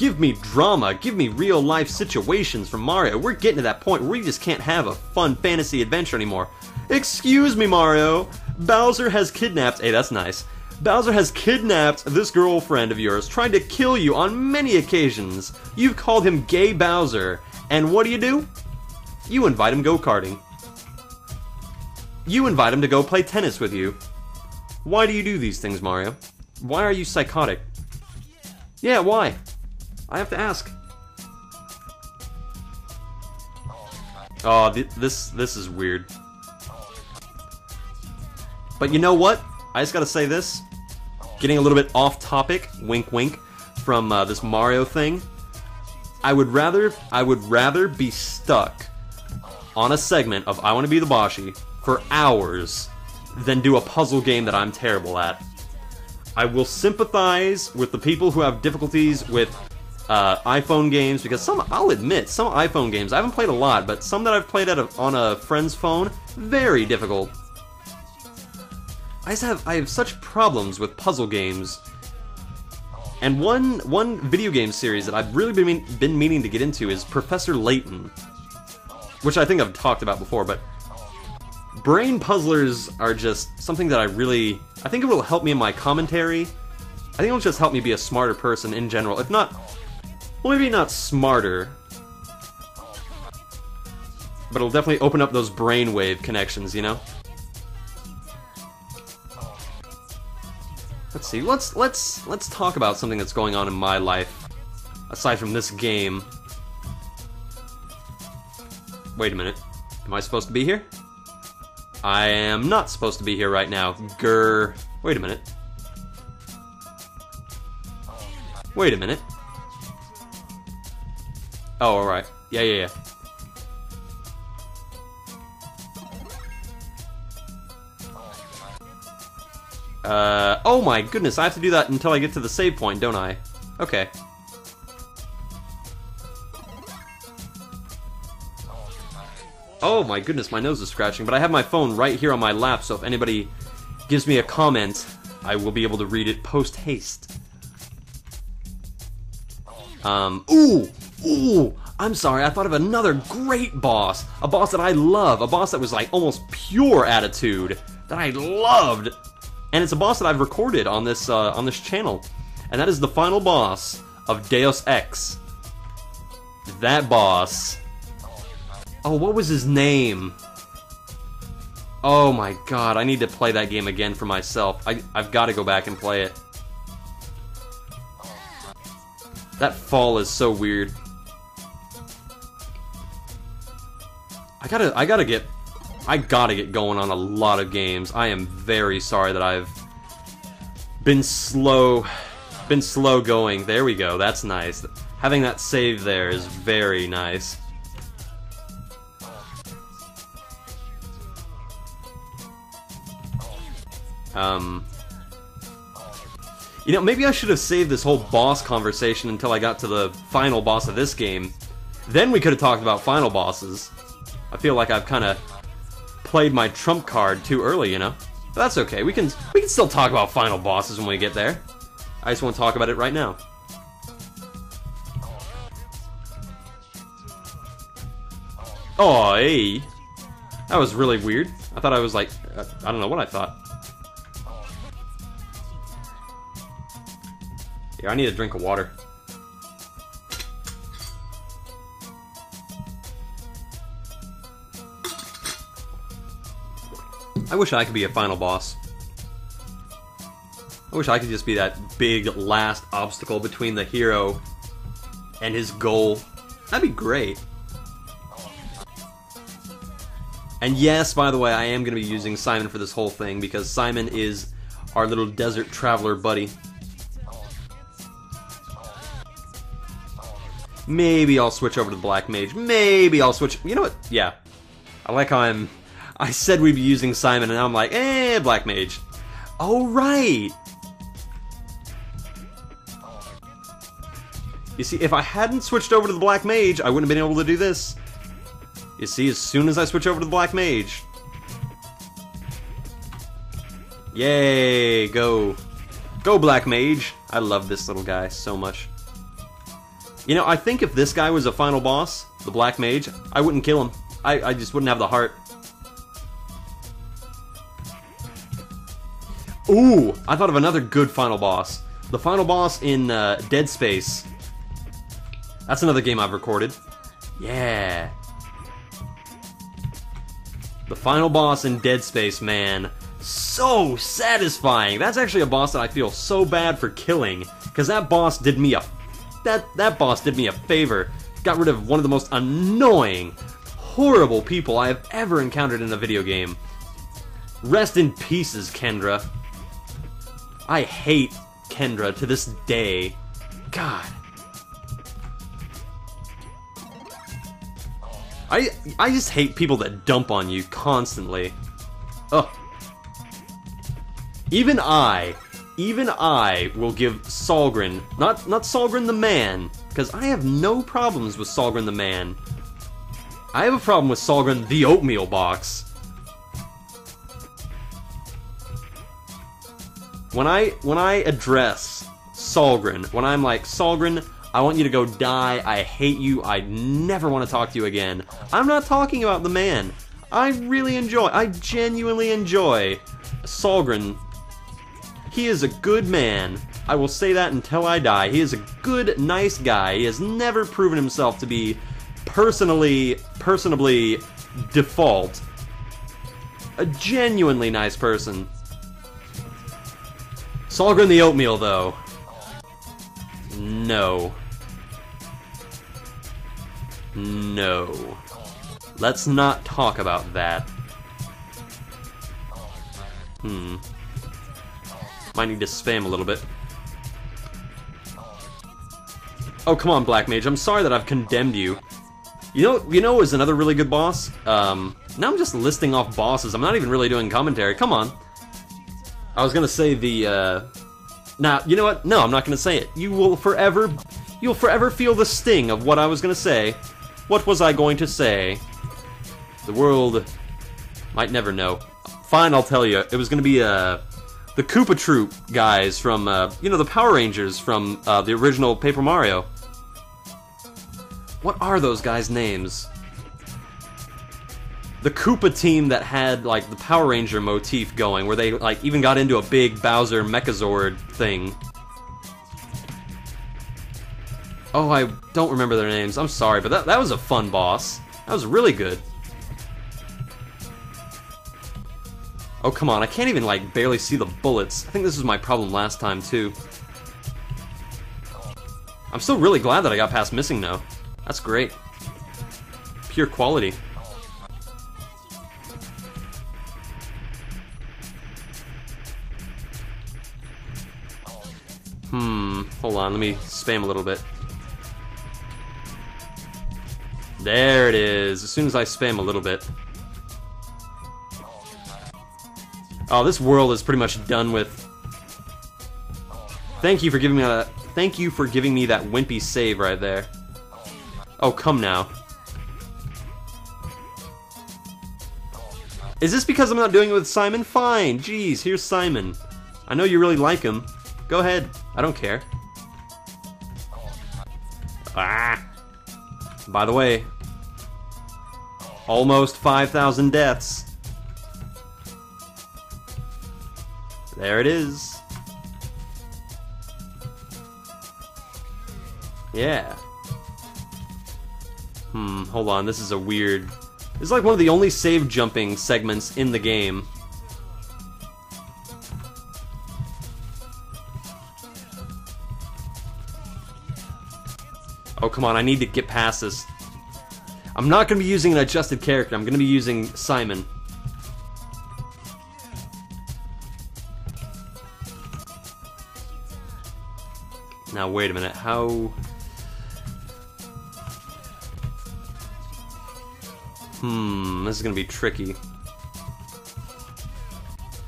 Give me drama, give me real life situations from Mario. We're getting to that point where we just can't have a fun fantasy adventure anymore. Excuse me, Mario. Bowser has kidnapped. Hey, that's nice. Bowser has kidnapped this girlfriend of yours, tried to kill you on many occasions. You've called him Gay Bowser, and what do you do? You invite him go karting. You invite him to go play tennis with you. Why do you do these things, Mario? Why are you psychotic? Yeah, why? I have to ask. Oh, th this this is weird. But you know what? I just gotta say this. Getting a little bit off topic, wink wink, from uh, this Mario thing. I would rather I would rather be stuck on a segment of I Want to Be the Boshy for hours than do a puzzle game that I'm terrible at. I will sympathize with the people who have difficulties with uh, iPhone games because some, I'll admit, some iPhone games I haven't played a lot, but some that I've played a, on a friend's phone, very difficult. I have I have such problems with puzzle games. And one one video game series that I've really been been meaning to get into is Professor Layton, which I think I've talked about before, but brain puzzlers are just something that I really I think it will help me in my commentary. I think it'll just help me be a smarter person in general. If not well maybe not smarter. But it'll definitely open up those brainwave connections, you know? Let's see. Let's let's let's talk about something that's going on in my life aside from this game. Wait a minute. Am I supposed to be here? I am not supposed to be here right now. Grr. Wait a minute. Wait a minute. Oh, alright. Yeah, yeah, yeah. Uh, oh my goodness, I have to do that until I get to the save point, don't I? Okay. Oh my goodness, my nose is scratching, but I have my phone right here on my lap, so if anybody gives me a comment, I will be able to read it post haste. Um, ooh, ooh, I'm sorry, I thought of another great boss. A boss that I love, a boss that was like almost pure attitude, that I loved. And it's a boss that I've recorded on this, uh, on this channel. And that is the final boss of Deus Ex. That boss Oh, what was his name? Oh my god, I need to play that game again for myself. I, I've got to go back and play it. That fall is so weird. I gotta, I gotta get, I gotta get going on a lot of games. I am very sorry that I've been slow, been slow going. There we go, that's nice. Having that save there is very nice. Um, you know, maybe I should have saved this whole boss conversation until I got to the final boss of this game. Then we could have talked about final bosses. I feel like I've kind of played my trump card too early, you know. But that's okay. We can we can still talk about final bosses when we get there. I just want to talk about it right now. Oh, hey. That was really weird. I thought I was like, uh, I don't know what I thought. Yeah, I need a drink of water. I wish I could be a final boss. I wish I could just be that big last obstacle between the hero and his goal. That'd be great. And yes, by the way, I am going to be using Simon for this whole thing because Simon is our little desert traveler buddy. Maybe I'll switch over to the Black Mage. Maybe I'll switch. You know what? Yeah. I like how I'm. I said we'd be using Simon, and I'm like, eh, Black Mage. Oh, right. You see, if I hadn't switched over to the Black Mage, I wouldn't have been able to do this. You see, as soon as I switch over to the Black Mage. Yay, go. Go, Black Mage. I love this little guy so much. You know, I think if this guy was a final boss, the Black Mage, I wouldn't kill him. I, I just wouldn't have the heart. Ooh, I thought of another good final boss. The final boss in uh, Dead Space. That's another game I've recorded. Yeah. The final boss in Dead Space, man. So satisfying. That's actually a boss that I feel so bad for killing. Because that boss did me a... That, that boss did me a favor. Got rid of one of the most annoying, horrible people I have ever encountered in a video game. Rest in pieces, Kendra. I hate Kendra to this day. God. I I just hate people that dump on you constantly. Ugh. Even I, even I will give Solgryn, not not Solgryn the man, because I have no problems with Solgryn the man. I have a problem with Solgryn the oatmeal box. When I when I address Solgryn, when I'm like, Solgryn, I want you to go die, I hate you, I never want to talk to you again, I'm not talking about the man. I really enjoy, I genuinely enjoy Solgryn. He is a good man. I will say that until I die. He is a good, nice guy. He has never proven himself to be personally, personably default. A genuinely nice person. Solgryn the oatmeal, though. No. No. Let's not talk about that. Hmm. Might need to spam a little bit. Oh, come on, Black Mage. I'm sorry that I've condemned you. You know, you know, is another really good boss. Um, now I'm just listing off bosses. I'm not even really doing commentary. Come on. I was gonna say the. Uh... Now, you know what? No, I'm not gonna say it. You will forever, you'll forever feel the sting of what I was gonna say. What was I going to say? The world might never know. Fine, I'll tell you. It was gonna be uh, the Koopa Troop guys from, uh, you know, the Power Rangers from uh, the original Paper Mario. What are those guys' names? The Koopa team that had like the Power Ranger motif going, where they like even got into a big Bowser Mechazord thing. Oh, I don't remember their names. I'm sorry, but that that was a fun boss. That was really good. Oh, come on. I can't even, like, barely see the bullets. I think this was my problem last time, too. I'm still really glad that I got past missing, though. That's great. Pure quality. Hmm, hold on, let me spam a little bit. There it is, as soon as I spam a little bit. Oh, this world is pretty much done with. Thank you for giving me that. Thank you for giving me that wimpy save right there. Oh, come now. Is this because I'm not doing it with Simon? Fine. Jeez, here's Simon. I know you really like him. Go ahead. I don't care. Ah. By the way, almost 5,000 deaths. There it is. Yeah. Hmm, hold on, this is a weird... This is like one of the only save jumping segments in the game. Oh, come on, I need to get past this. I'm not going to be using an adjusted character, I'm going to be using Simon. Now, wait a minute, how... Hmm, this is going to be tricky.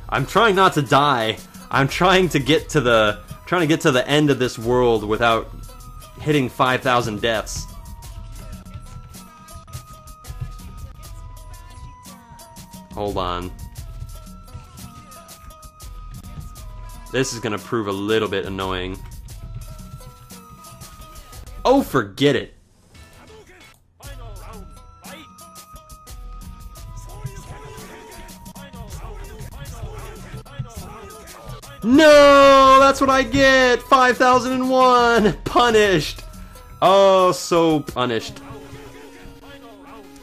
I'm trying not to die. I'm trying to get to the trying to get to the end of this world without hitting 5,000 deaths. Hold on. This is gonna prove a little bit annoying. Oh, forget it. No, that's what I get. 5001 punished. Oh, so punished.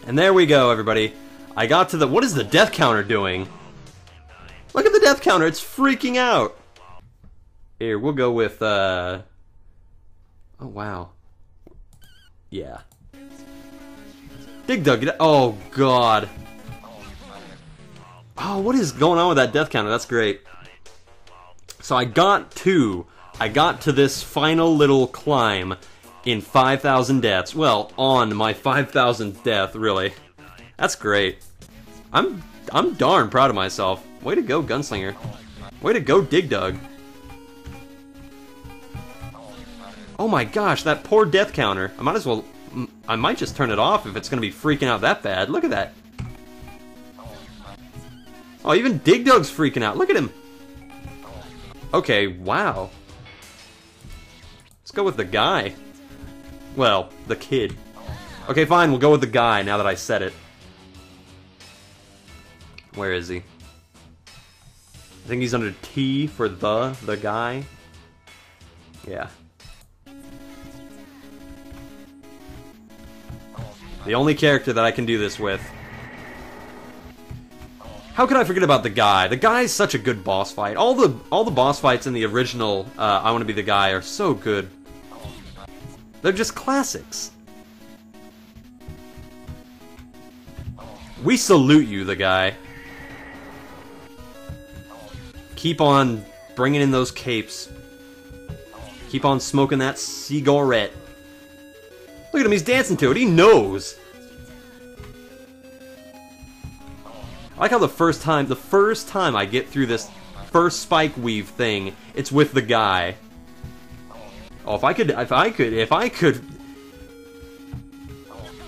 And there we go, everybody. I got to the... What is the death counter doing? Look at the death counter. It's freaking out. Here, we'll go with, uh... Oh, wow. Yeah. Dig Dug. Oh, God. Oh, what is going on with that death counter? That's great. So I got to, I got to this final little climb in 5,000 deaths. Well, on my 5,000th death, really. That's great. I'm, I'm darn proud of myself. Way to go, Gunslinger. Way to go, Dig Dug. Oh my gosh, that poor death counter. I might as well, I might just turn it off if it's going to be freaking out that bad. Look at that. Oh, even Dig Dug's freaking out. Look at him. Okay, wow. Let's go with the guy. Well, the kid. Okay, fine, we'll go with the guy now that I said it. Where is he? I think he's under T for the, the guy. Yeah. The only character that I can do this with how could I forget about the guy? The guy is such a good boss fight. All the all the boss fights in the original uh, I Want to Be the Guy are so good. They're just classics. We salute you, the guy. Keep on bringing in those capes. Keep on smoking that cigarette. Look at him, he's dancing to it. He knows. I like how the first time, the first time I get through this first spike weave thing, it's with the guy. Oh, if I could, if I could, if I could,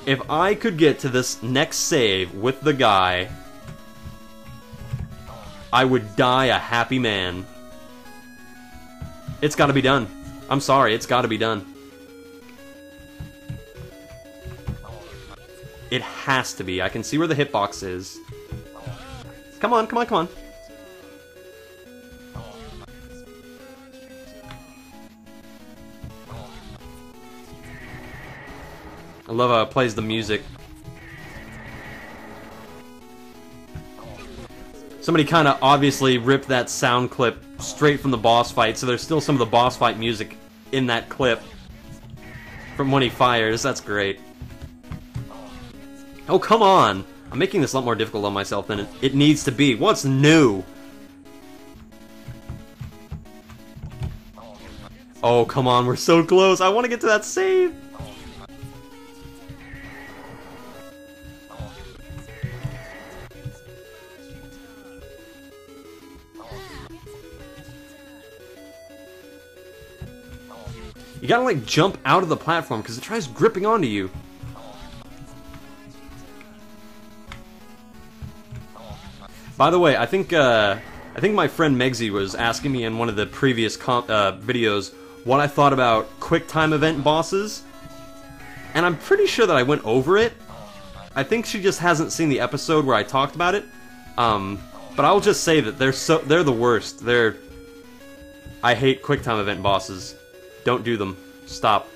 if I could get to this next save with the guy, I would die a happy man. It's gotta be done. I'm sorry, it's gotta be done. It has to be. I can see where the hitbox is. Come on, come on, come on. I love how it plays the music. Somebody kind of obviously ripped that sound clip straight from the boss fight, so there's still some of the boss fight music in that clip from when he fires. That's great. Oh, come on! I'm making this a lot more difficult on myself than it, it needs to be. What's new? Oh, come on, we're so close. I want to get to that save. You gotta like jump out of the platform because it tries gripping onto you. By the way, I think uh, I think my friend Megsy was asking me in one of the previous uh, videos what I thought about quick time event bosses, and I'm pretty sure that I went over it. I think she just hasn't seen the episode where I talked about it. Um, but I'll just say that they're so they're the worst. They're I hate quick time event bosses. Don't do them. Stop.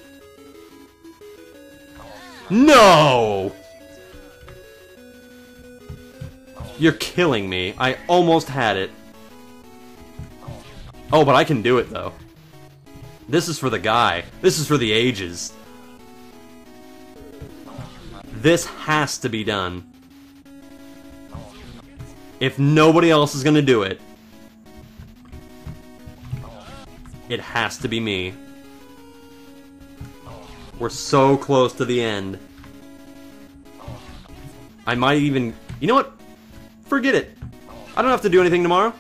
No! You're killing me. I almost had it. Oh, but I can do it, though. This is for the guy. This is for the ages. This has to be done. If nobody else is gonna do it, it has to be me. We're so close to the end. I might even... You know what? Forget it. I don't have to do anything tomorrow.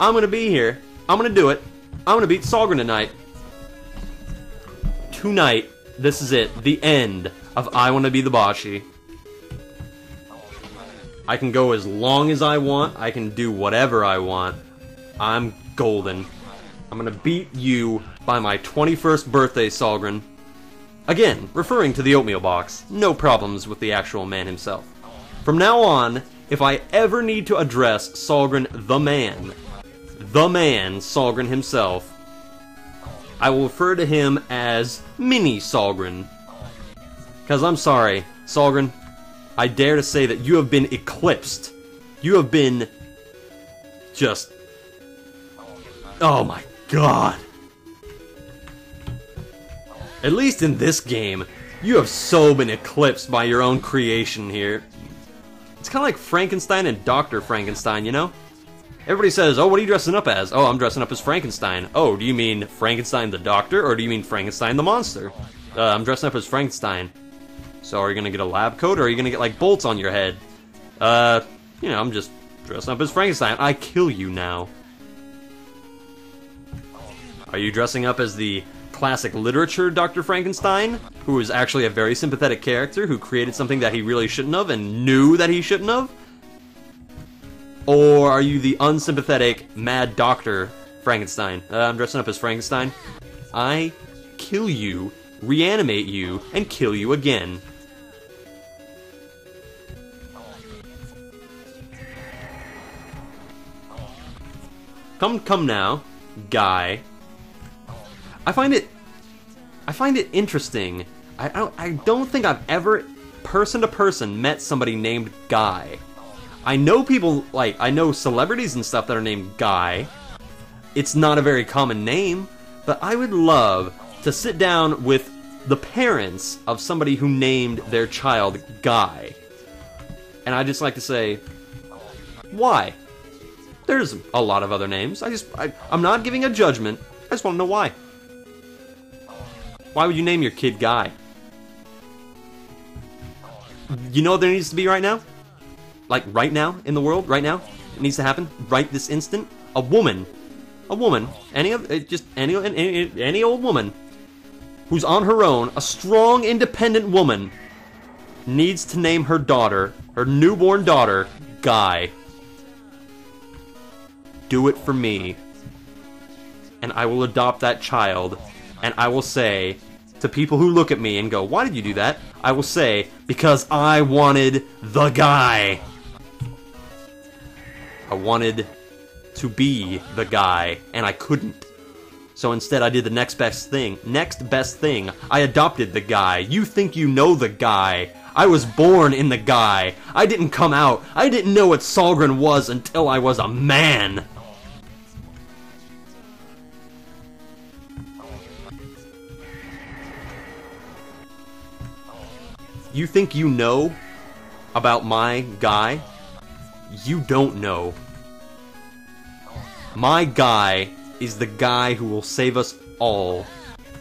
I'm gonna be here. I'm gonna do it. I'm gonna beat Solgryn tonight. Tonight, this is it. The end of I Wanna Be the Boshy. I can go as long as I want. I can do whatever I want. I'm golden. I'm gonna beat you by my 21st birthday, Solgryn. Again, referring to the oatmeal box, no problems with the actual man himself. From now on, if I ever need to address Solgryn the man, the man, Solgryn himself, I will refer to him as Mini Solgryn. Because I'm sorry, Solgryn, I dare to say that you have been eclipsed. You have been just. Oh my god. At least in this game, you have so been eclipsed by your own creation here. It's kind of like Frankenstein and Dr. Frankenstein, you know? Everybody says, oh, what are you dressing up as? Oh, I'm dressing up as Frankenstein. Oh, do you mean Frankenstein the doctor, or do you mean Frankenstein the monster? Uh, I'm dressing up as Frankenstein. So are you gonna get a lab coat, or are you gonna get, like, bolts on your head? Uh, you know, I'm just dressing up as Frankenstein. I kill you now. Are you dressing up as the classic literature Dr. Frankenstein, who is actually a very sympathetic character who created something that he really shouldn't have and knew that he shouldn't have? Or are you the unsympathetic mad doctor Frankenstein? Uh, I'm dressing up as Frankenstein. I kill you, reanimate you, and kill you again. Come, come now, guy. I find it, I find it interesting. I, don't, I don't think I've ever, person to person, met somebody named Guy. I know people like I know celebrities and stuff that are named Guy. It's not a very common name, but I would love to sit down with the parents of somebody who named their child Guy. And I'd just like to say, why? There's a lot of other names. I just I, I'm not giving a judgment. I just want to know why. Why would you name your kid Guy? You know what there needs to be right now? like right now in the world, right now, it needs to happen right this instant. A woman, a woman, any of uh, just any any any old woman who's on her own, a strong, independent woman, needs to name her daughter, her newborn daughter, Guy. Do it for me, and I will adopt that child, and I will say to people who look at me and go, Why did you do that? I will say, Because I wanted the guy. I wanted to be the guy, and I couldn't. So instead, I did the next best thing. Next best thing, I adopted the guy. You think you know the guy. I was born in the guy. I didn't come out. I didn't know what Solgryn was until I was a man. You think you know about my guy? You don't know. My guy is the guy who will save us all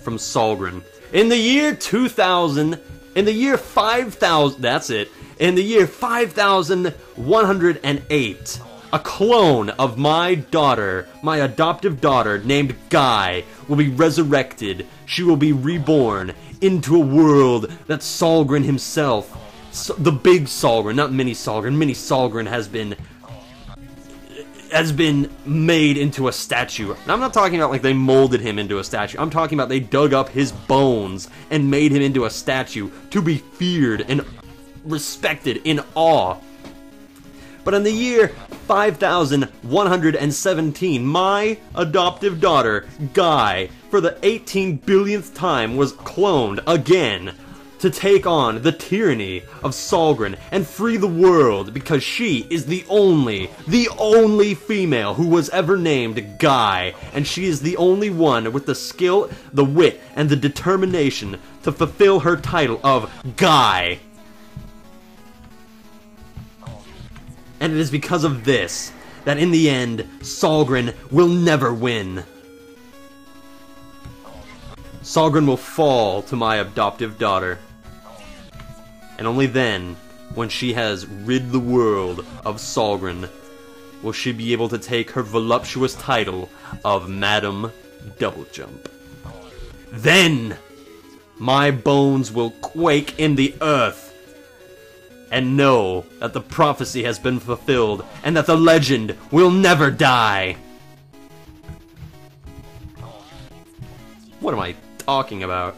from Solgryn. In the year 2000, in the year 5000, that's it, in the year 5108, a clone of my daughter, my adoptive daughter, named Guy, will be resurrected. She will be reborn into a world that Solgryn himself the big Solgryn, not Mini Solgryn. Mini Solgryn has been has been made into a statue. Now, I'm not talking about like they molded him into a statue. I'm talking about they dug up his bones and made him into a statue to be feared and respected in awe. But in the year 5117, my adoptive daughter, Guy, for the 18 billionth time was cloned again to take on the tyranny of Solgryn and free the world because she is the only, the only female who was ever named Guy, and she is the only one with the skill, the wit, and the determination to fulfill her title of Guy. And it is because of this that in the end, Solgryn will never win. Solgryn will fall to my adoptive daughter and only then, when she has rid the world of Solgryn, will she be able to take her voluptuous title of Madam Double Jump. Then, my bones will quake in the earth and know that the prophecy has been fulfilled and that the legend will never die. What am I talking about?